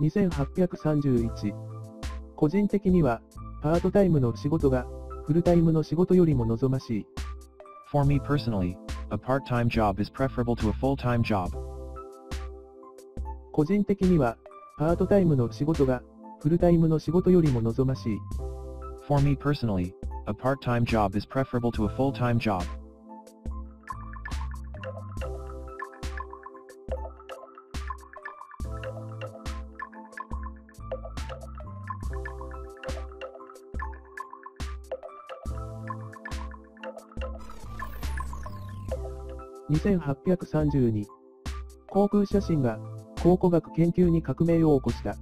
2831個人的には、パートタイムの仕事が、フルタイムの仕事よりも望ましい。For me personally, a part-time job is preferable to a full-time job. 個人的には、パートタイムの仕事が、フルタイムの仕事よりも望ましい。For me personally, a part-time job is preferable to a full-time job. 2832航空写真が考古学研究に革命を起こした。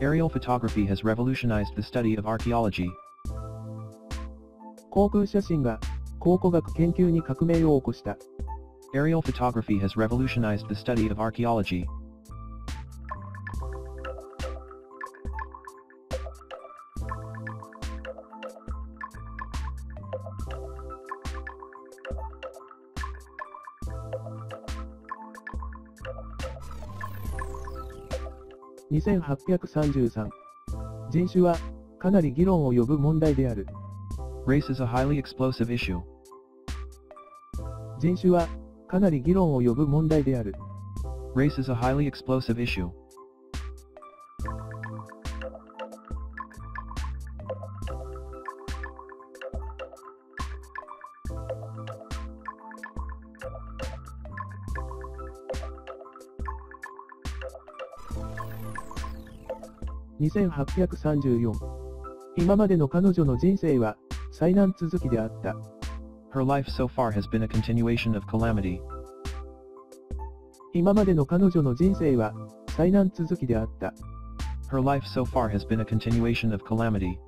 Aerial photography has revolutionized the study of archaeology. 航空写真が考古学研究に革命を起こした。Aerial photography has revolutionized the study of archaeology. 2833人種はかなり議論を呼ぶ問題である。Race is a highly explosive issue. 人種はかなり議論を呼ぶ問題である。Race is a highly explosive issue. 2834今までの彼女の人生は災難続きであった。Her life so far has been a continuation of calamity. 今までの彼女の人生は災難続きであった。Her life so far has been a continuation of calamity.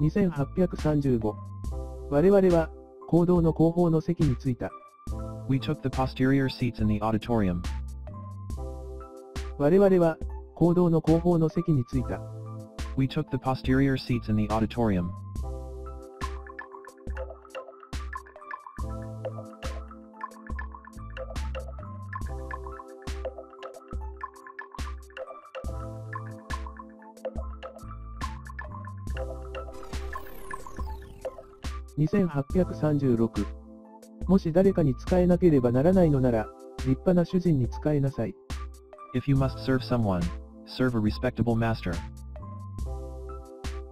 2835我々は行動の後方の席に着いた。We took the posterior seats in the auditorium. 我々は行動の後方の席に着いた。We took the posterior seats in the auditorium. 2836もし誰かに仕えなければならないのなら、立派な主人に仕えなさい。If you must serve someone, serve a respectable master.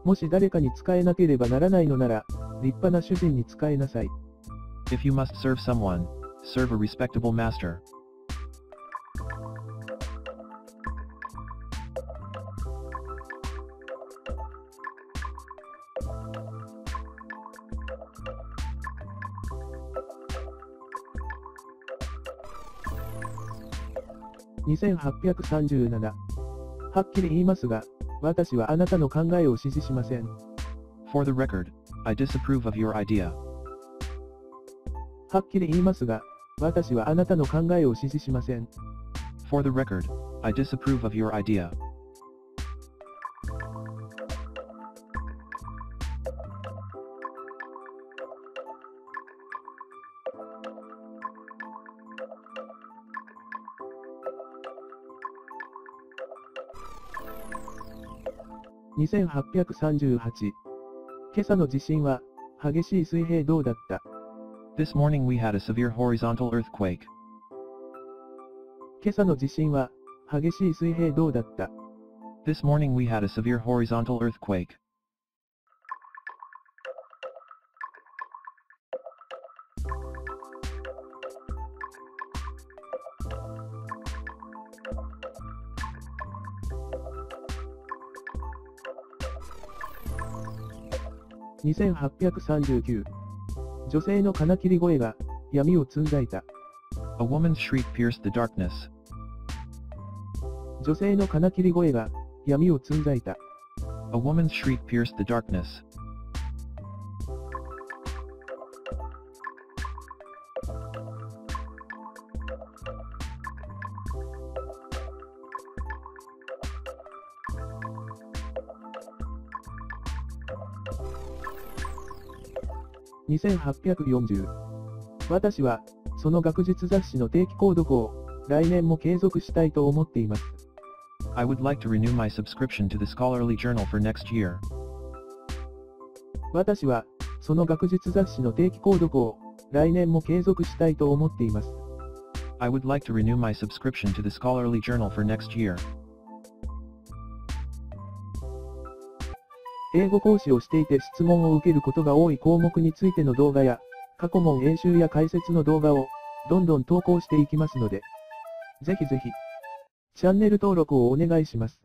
もし誰かに仕えなければならないのなら、立派な主人に仕えなさい。If you must serve someone, serve a respectable master. 2837はっきり言いますが、私はあなたの考えを支持しません。For the record, I disapprove of your idea. はっきり言いますが、私はあなたの考えを支持しません。For the record, I disapprove of your idea. 2838今朝の地震は、激しい水平動だった。This morning we had a severe horizontal earthquake. 今朝の地震は、激しい水平動だった。This morning we had a severe horizontal earthquake. 2839女性の金切り声が、闇を積んだいた。A woman's shriek pierced the darkness. 女性の金切り声が、闇を積んだいた。A woman's shriek pierced the darkness. 2840私は、その学術雑誌の定期購読を、来年も継続したいと思っています。I would like to renew my subscription to the scholarly journal for next year. 私は、その学術雑誌の定期購読を、来年も継続したいと思っています。I would like to renew my subscription to the scholarly journal for next year. 英語講師をしていて質問を受けることが多い項目についての動画や、過去問演習や解説の動画を、どんどん投稿していきますので、ぜひぜひ、チャンネル登録をお願いします。